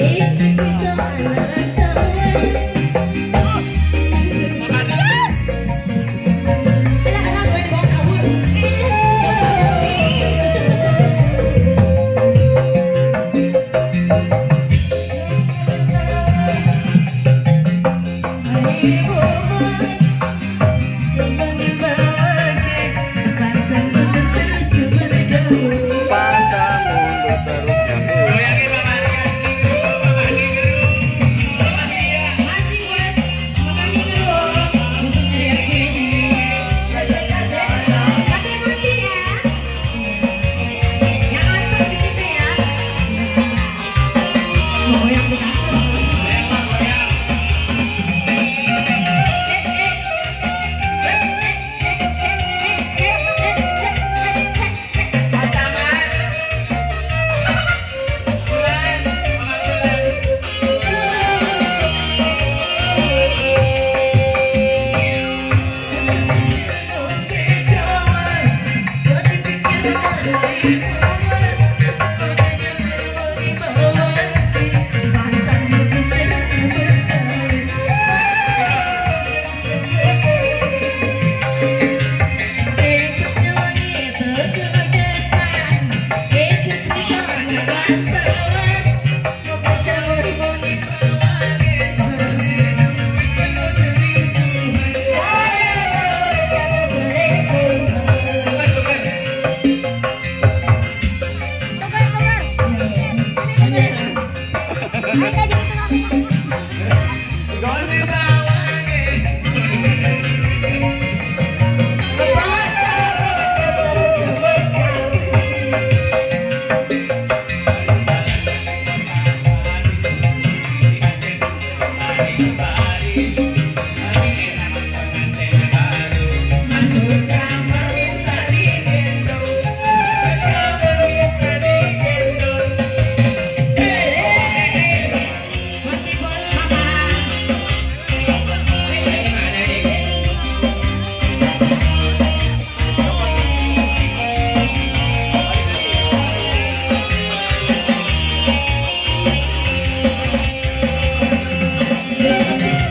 week.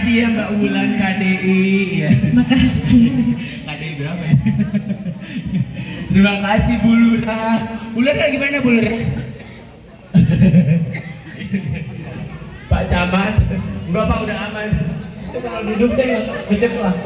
Makasih ya Mbak Wulan KDI ya. Makasih. KDI berapa ya? Terima kasih Bu Lurah. Bu Lurah gimana Bu Lurah? Pak Camat, Bapak udah aman. Itu kalau duduk saya kecek lah.